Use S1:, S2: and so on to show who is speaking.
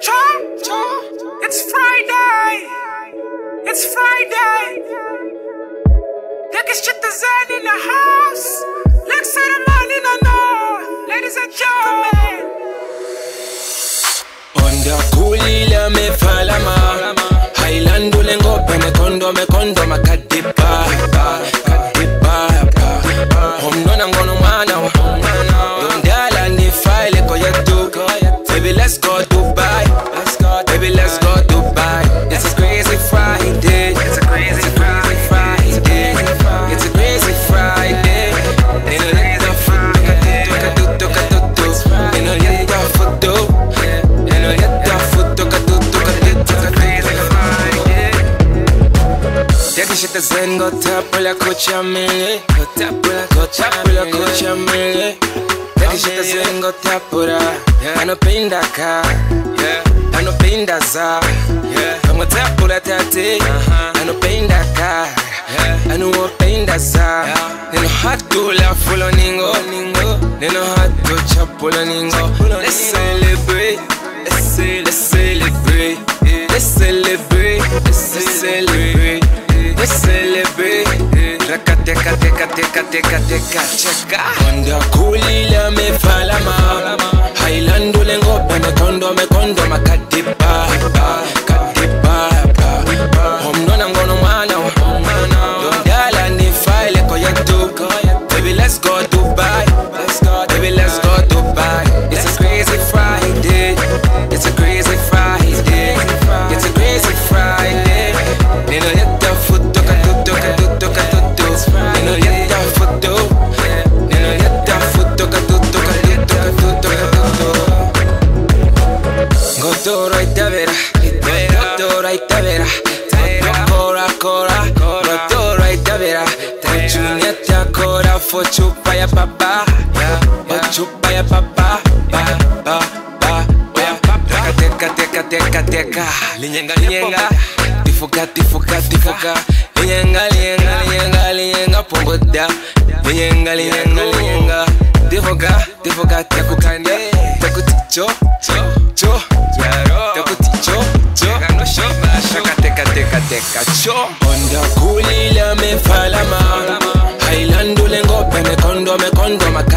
S1: Chop, chop. It's Friday. It's Friday. Take shit Zen in the house. Let's say the in the north. Ladies and gentlemen.
S2: Onda kulile mefalama Hailandule ngope mekondo mekondo makadipa Dubai Baby let's go Dubai It's a crazy Friday It's a crazy crazy Friday It's a crazy Friday Nino leta futu katutu katutu Nino leta futu Nino leta futu katutu katutu Dakies Jitasen go tap la cocha mele Go tap la cocha la cocha mele Dakies Jitasen go tap ora Anopenda ka Anopenda za. Kama tap la tate uh-huh. Anopenda ka. Anopenda za. Neno hatu la fulo ningo. Neno hatu chapula ningo. Let's celebrate. Let's celebrate. Let's celebrate. Let's celebrate. Let's celebrate. Raka teka teka teka teka teka cheka Onda kulila mefalama Hailandule ngope mekondo mekondo Kadipa Godoro itavera Cora cora Godoro itavera Tachunyata cora Fo chupa ya papa O chupa ya ba Teka teka teka teka Linyenga linyenga Tifuka tifuka tifuka Linyenga linyenga linyenga linyenga Punguda Linyenga linyenga linyenga Tifuka tifuka tekukande Tekuticho cho cho Tekuticho teka teka teka cho Onda kulila mefalama Hailandule ngope mekondo mekondo makadipa